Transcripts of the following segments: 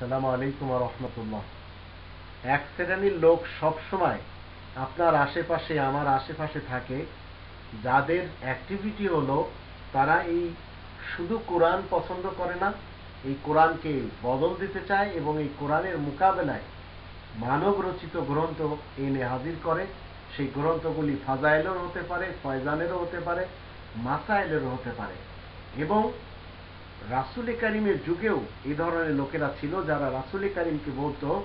সালাম আলাইকুম রহমতুল্লাহ। এক শ্রেণির লোক সবসময় আপনার আশেপাশে, আমার আশেপাশে থাকে। যাদের অ্যাক্টিভিটি হলো, তারা এই শুধু কোরআন পছন্দ করে না, এই কোরআনকে বদল দিতে চায় এবং এই কোরআনের মোকাবেলায় মানব রচিত গ্রন্থ এনে হাজির করে। সেই গ্রন্থগুলি ফাজাইলেরও হতে পারে, ফয়জানেরও হতে পারে, মাসাইলেরও হতে পারে। এবং রাসুলে কারিমের যুগেও এই ধরনের লোকেরা ছিল যারা রাসুলে কারিমকে বলতো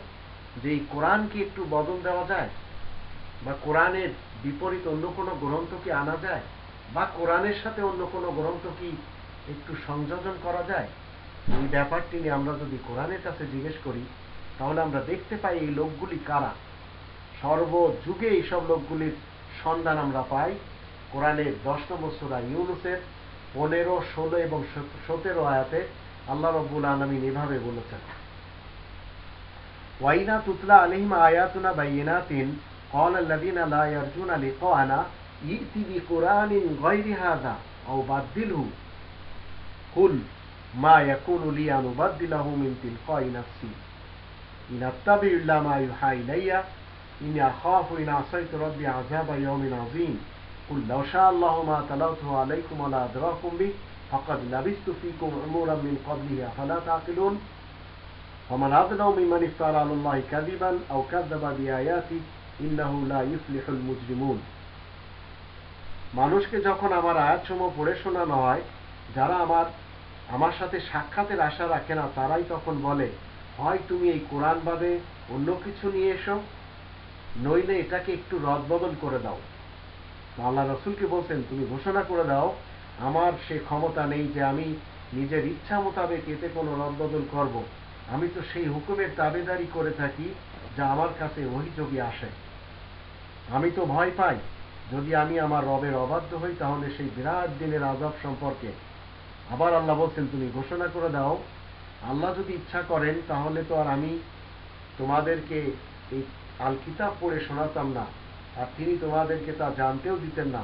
যে এই কোরআনকে একটু বদল দেওয়া যায় বা কোরআনের বিপরীত অন্য কোনো গ্রন্থ কি আনা যায় বা কোরআনের সাথে অন্য কোনো গ্রন্থ কি একটু সংযোজন করা যায়। এই ব্যাপারটি নিয়ে আমরা যদি কোরআনের কাছে জিজ্ঞেস করি, তাহলে আমরা দেখতে পাই এই লোকগুলি কারা? সর্বযুগে এইসব লোকগুলির সন্ধান আমরা পাই। কোরআনের দশ নম্বর সুরা ইউনুসের পনেরো ষোলো এবং সতেরো আয়াতে আল্লাহ রব্বুল আলমিন এভাবে বলেছেন ওয়াইনা তুতলা আলিহিম আয়াতুনা বাইনাতিন قال الذين لا يرجون لقاءنا ائت بقرآن غير هذا أو بدله قل ما يكون لي أن أبدله من تلقاء نفسي إن أتبع إلا ما يوحى إلي إني أخاف إن عصيت ربي عذاب يوم عظيم قل لو شاء الله ما تلوته عليكم ولا أدراكم به فقد لبثت فيكم عمورا من قبله أفلا تعقلون ومن أظلم ممن افترى على الله كذبا أو كذب بآياته إنه لا يفلح المجرمون মানুষকে যখন আমার আয়াতসমূহ পড়ে শোনানো হয় যারা আমার আমার সাথে সাক্ষাতের আশা রাখে না তারাই তখন বলে হয় তুমি এই কোরআন বাদে অন্য কিছু নিয়ে এসো নইলে এটাকে একটু রদবদল করে দাও আল্লাহ রসুলকে বলছেন, তুমি ঘোষণা করে দাও, আমার সে ক্ষমতা নেই যে আমি নিজের ইচ্ছা মোতাবেক এতে কোনো রদবদল করব। আমি তো সেই হুকুমের দাবেদারি করে থাকি যা আমার কাছে অভিযোগী আসে। আমি তো ভয় পাই। যদি আমি আমার রবের অবাধ্য হই, তাহলে সেই বিরাট দিনের আজাব সম্পর্কে। আবার আল্লাহ বলছেন, তুমি ঘোষণা করে দাও, আল্লাহ যদি ইচ্ছা করেন, তাহলে তো আর আমি তোমাদেরকে এই আল কিতাব পড়ে শোনাতাম না। আর তিনি তোমাদেরকে তা জানতেও দিতেন না।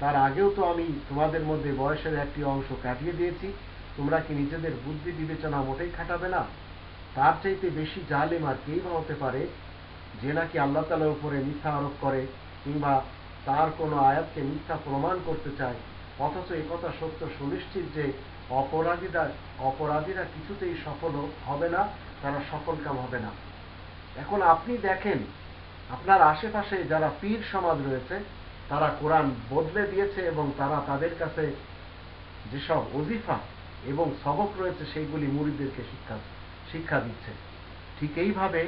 তার আগেও তো আমি তোমাদের মধ্যে বয়সের একটি অংশ কাটিয়ে দিয়েছি। তোমরা কি নিজেদের বুদ্ধি বিবেচনা মোটেই খাটাবে না? তার চাইতে বেশি জালেম আর কেই বা হতে পারে যে নাকি আল্লাহ তালার উপরে মিথ্যা আরোপ করে কিংবা তার কোনো আয়াতকে মিথ্যা প্রমাণ করতে চায়? অথচ কথা সত্য সুনিশ্চিত যে অপরাধীরা অপরাধীরা কিছুতেই সফল হবে না, তারা সফল কাম হবে না। এখন আপনি দেখেন আপনার আশেপাশে যারা পীর সমাজ রয়েছে, তারা কোরআন বদলে দিয়েছে এবং তারা তাদের কাছে যেসব অজিফা এবং সবক রয়েছে, সেইগুলি মুড়িদেরকে শিক্ষা শিক্ষা দিচ্ছে। ঠিক এইভাবে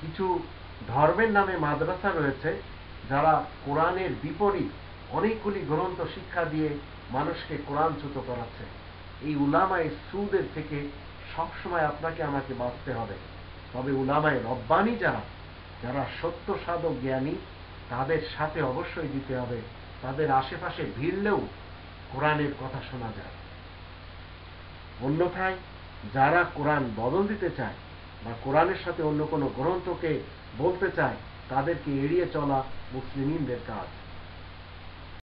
কিছু ধর্মের নামে মাদ্রাসা রয়েছে, যারা কোরআনের বিপরীত অনেকগুলি গ্রন্থ শিক্ষা দিয়ে মানুষকে কোরআনচ্যুত করাচ্ছে। এই উলামায় সুদের থেকে সবসময় আপনাকে আমাকে বাঁচতে হবে। তবে উলামায় রব্বানি যারা যারা সত্য সাধক জ্ঞানী, তাদের সাথে অবশ্যই দিতে হবে। তাদের আশেপাশে ভিড়লেও কোরআনের কথা শোনা যায়। অন্যথায় যারা কোরআন বদল দিতে চায় বা কোরআনের সাথে অন্য কোনো গ্রন্থকে বলতে চায়, তাদেরকে এড়িয়ে চলা মুসলিমদের কাজ।